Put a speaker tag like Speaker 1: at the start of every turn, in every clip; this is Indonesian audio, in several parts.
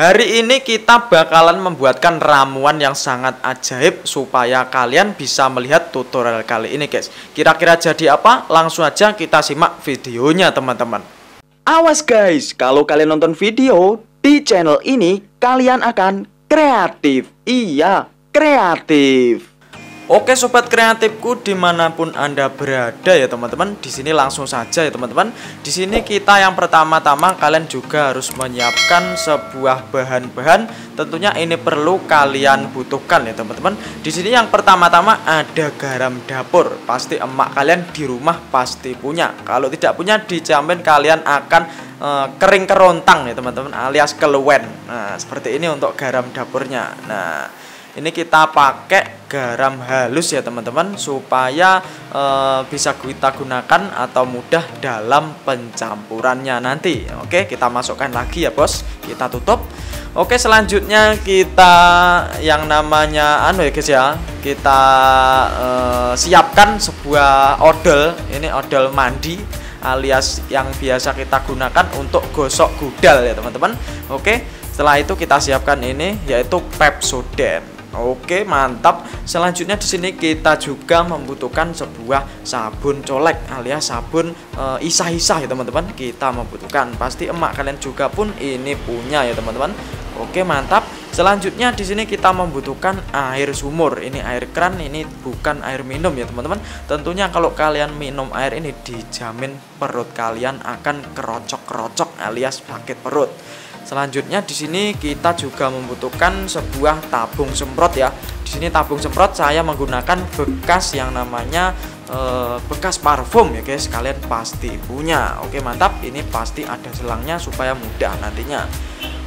Speaker 1: Hari ini kita bakalan membuatkan ramuan yang sangat ajaib supaya kalian bisa melihat tutorial kali ini guys. Kira-kira jadi apa? Langsung aja kita simak videonya teman-teman.
Speaker 2: Awas guys, kalau kalian nonton video di channel ini kalian akan kreatif. Iya, kreatif
Speaker 1: Oke sobat kreatifku di mana pun anda berada ya teman-teman di sini langsung saja ya teman-teman. Di sini kita yang pertama-tama kalian juga harus menyiapkan sebuah bahan-bahan. Tentunya ini perlu kalian butuhkan ya teman-teman. Di sini yang pertama-tama ada garam dapur. Pasti emak kalian di rumah pasti punya. Kalau tidak punya dijamin kalian akan uh, kering kerontang ya teman-teman alias keluwen. Nah seperti ini untuk garam dapurnya. Nah ini kita pakai garam halus ya teman-teman supaya e, bisa kita gunakan atau mudah dalam pencampurannya nanti. Oke kita masukkan lagi ya bos. Kita tutup. Oke selanjutnya kita yang namanya anu ya guys ya kita e, siapkan sebuah odol. Ini odol mandi alias yang biasa kita gunakan untuk gosok gudal ya teman-teman. Oke setelah itu kita siapkan ini yaitu Pepsodent Oke, mantap. Selanjutnya di sini kita juga membutuhkan sebuah sabun colek alias sabun e, isah-isah ya, teman-teman. Kita membutuhkan. Pasti emak kalian juga pun ini punya ya, teman-teman. Oke, mantap. Selanjutnya di sini kita membutuhkan air sumur. Ini air keran, ini bukan air minum ya, teman-teman. Tentunya kalau kalian minum air ini dijamin perut kalian akan kerocok-kerocok alias sakit perut. Selanjutnya di sini kita juga membutuhkan sebuah tabung semprot ya. Di sini tabung semprot saya menggunakan bekas yang namanya e, bekas parfum ya guys. Kalian pasti punya. Oke, mantap. Ini pasti ada selangnya supaya mudah nantinya.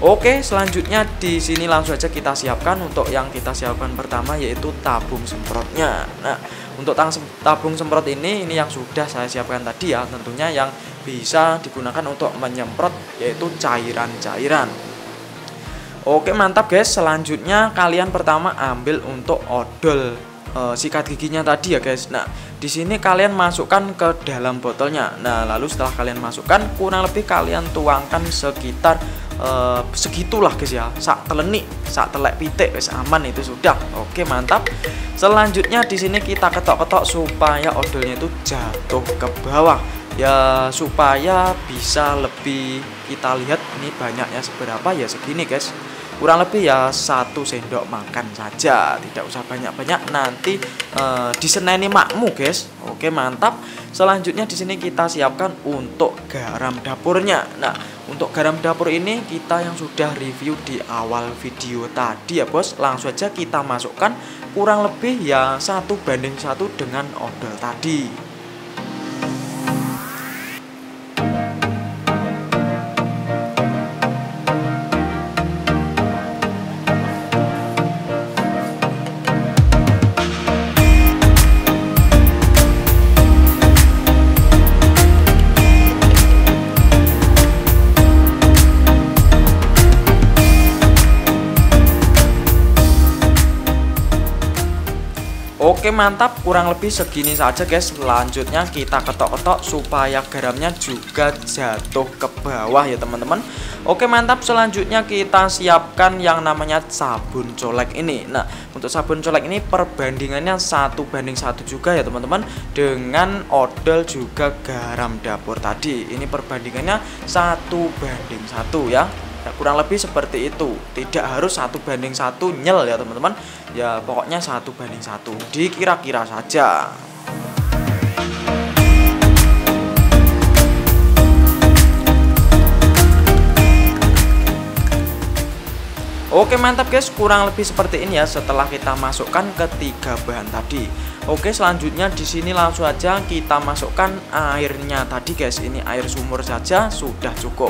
Speaker 1: Oke, selanjutnya di sini langsung aja kita siapkan untuk yang kita siapkan pertama yaitu tabung semprotnya. Nah, untuk tabung semprot ini ini yang sudah saya siapkan tadi ya, tentunya yang bisa digunakan untuk menyemprot yaitu cairan-cairan. Oke mantap guys, selanjutnya kalian pertama ambil untuk odol e, sikat giginya tadi ya guys. Nah di sini kalian masukkan ke dalam botolnya. Nah lalu setelah kalian masukkan kurang lebih kalian tuangkan sekitar e, segitulah guys ya. Sak telenik, sak telek pitik guys aman itu sudah. Oke mantap. Selanjutnya di sini kita ketok-ketok supaya odolnya itu jatuh ke bawah ya supaya bisa lebih kita lihat ini banyaknya seberapa ya segini guys kurang lebih ya satu sendok makan saja. Tidak usah banyak-banyak. Nanti e, diseneni makmu guys. Oke mantap. Selanjutnya di sini kita siapkan untuk garam dapurnya. Nah untuk garam dapur ini kita yang sudah review di awal video tadi ya bos. Langsung aja kita masukkan kurang lebih ya satu banding satu dengan odol tadi Oke mantap. Kurang lebih segini saja guys. Selanjutnya kita ketok-ketok supaya garamnya juga jatuh ke bawah ya teman-teman. Oke mantap. Selanjutnya kita siapkan yang namanya sabun colek ini. Nah untuk sabun colek ini perbandingannya satu banding satu juga ya teman-teman Dengan odol juga garam dapur tadi. Ini perbandingannya satu banding satu ya ya, kurang lebih seperti itu. Tidak harus satu banding satu nyel ya teman-teman. Ya pokoknya satu banding satu. Dikira-kira saja. Oke mantap guys. Kurang lebih seperti ini ya setelah kita masukkan ketiga bahan tadi. Oke selanjutnya di sini langsung aja kita masukkan airnya tadi guys. Ini air sumur saja sudah cukup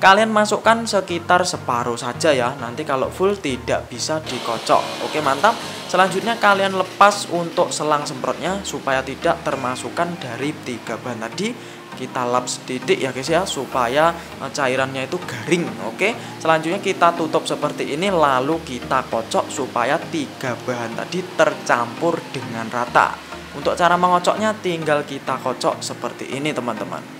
Speaker 1: Kalian masukkan sekitar separuh saja ya. Nanti kalau full tidak bisa dikocok. Oke mantap. Selanjutnya kalian lepas untuk selang semprotnya Supaya tidak termasukkan dari tiga bahan tadi. Kita lap sedikit ya guys ya Supaya e, cairannya itu garing. Oke Selanjutnya kita tutup seperti ini Lalu kita kocok supaya tiga bahan tadi tercampur dengan rata. Untuk cara mengocoknya tinggal kita kocok seperti ini teman-teman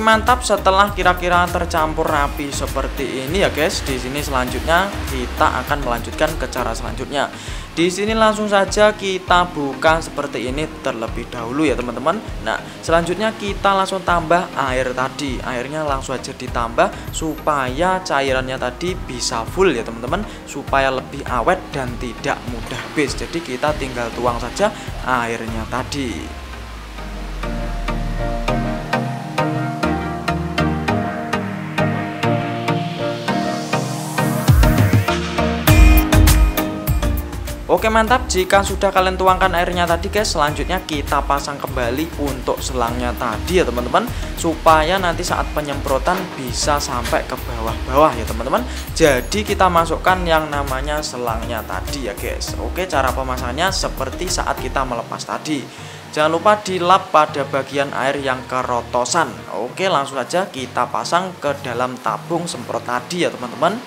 Speaker 1: mantap setelah kira-kira tercampur rapi seperti ini ya guys. Di sini selanjutnya kita akan melanjutkan ke cara selanjutnya. Di sini langsung saja kita buka seperti ini terlebih dahulu ya teman-teman. Nah, selanjutnya kita langsung tambah air tadi. Airnya langsung aja ditambah supaya cairannya tadi bisa full ya teman-teman, supaya lebih awet dan tidak mudah habis. Jadi kita tinggal tuang saja airnya tadi. Oke mantap, jika sudah kalian tuangkan airnya tadi guys Selanjutnya kita pasang kembali untuk selangnya tadi ya teman-teman. Supaya nanti saat penyemprotan bisa sampai ke bawah-bawah ya teman-teman. Jadi kita masukkan yang namanya selangnya tadi ya guys. Oke cara pemasangannya seperti saat kita melepas tadi. Jangan lupa dilap pada bagian air yang kerotosan. Oke langsung saja kita pasang ke dalam tabung semprot tadi ya teman-teman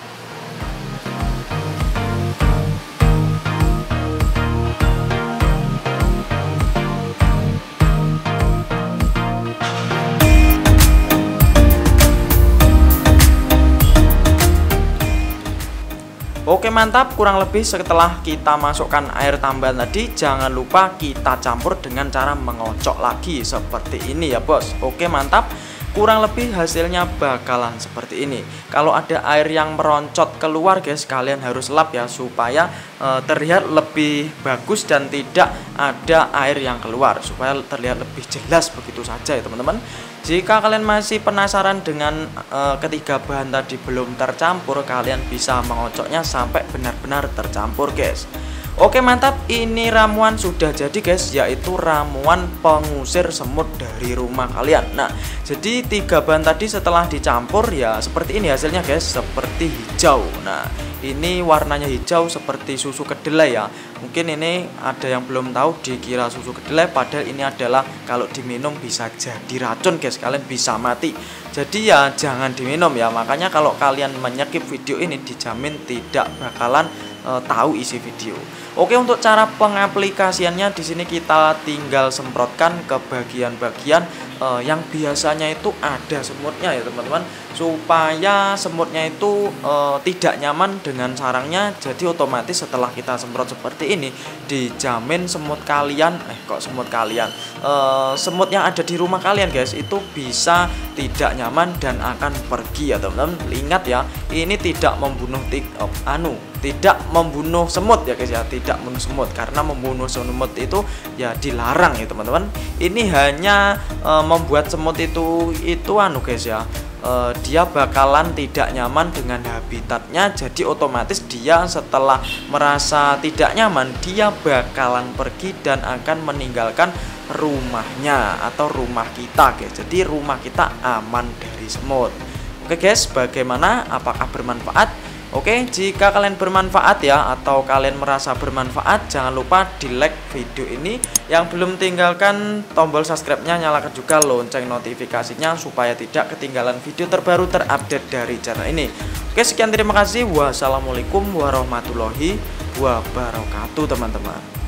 Speaker 1: Oke mantap, kurang lebih setelah kita masukkan air tambahan tadi Jangan lupa kita campur dengan cara mengocok lagi seperti ini ya bos. Oke mantap, kurang lebih hasilnya bakalan seperti ini Kalau ada air yang meroncot keluar guys, kalian harus lap ya Supaya e, terlihat lebih bagus dan tidak ada air yang keluar Supaya terlihat lebih jelas begitu saja ya teman-teman jika kalian masih penasaran dengan e, ketiga bahan tadi belum tercampur, kalian bisa mengocoknya sampai benar-benar tercampur, guys. Oke mantap, ini ramuan sudah jadi guys, yaitu ramuan pengusir semut dari rumah kalian. Nah, jadi tiga bahan tadi setelah dicampur ya seperti ini hasilnya guys, seperti hijau. Nah, ini warnanya hijau seperti susu kedelai ya. Mungkin ini ada yang belum tahu dikira susu kedelai, padahal ini adalah kalau diminum bisa jadi racun guys, kalian bisa mati. Jadi ya jangan diminum ya. Makanya kalau kalian menyekip video ini dijamin tidak bakalan e, tahu isi video. Oke untuk cara pengaplikasiannya di sini kita tinggal semprotkan ke bagian-bagian uh, yang biasanya itu ada semutnya ya teman-teman. Supaya semutnya itu uh, tidak nyaman dengan sarangnya jadi otomatis setelah kita semprot seperti ini dijamin semut kalian eh kok semut kalian? Uh, semut yang ada di rumah kalian guys itu bisa tidak nyaman dan akan pergi ya teman-teman. Ingat ya ini tidak membunuh tik anu tidak membunuh semut ya guys ya. Tidak membunuh semut. Karena membunuh semut itu ya dilarang ya teman-teman. Ini hanya e, membuat semut itu itu anu guys ya. E, dia bakalan tidak nyaman dengan habitatnya. Jadi otomatis dia setelah merasa tidak nyaman dia bakalan pergi dan akan meninggalkan rumahnya atau rumah kita guys. Jadi rumah kita aman dari semut. Oke guys bagaimana? Apakah bermanfaat Oke, jika kalian bermanfaat ya atau kalian merasa bermanfaat, jangan lupa di like video ini. Yang belum tinggalkan tombol subscribe-nya, nyalakan juga lonceng notifikasinya supaya tidak ketinggalan video terbaru terupdate dari channel ini. Oke, sekian terima kasih. Wassalamualaikum warahmatullahi wabarakatuh, teman-teman.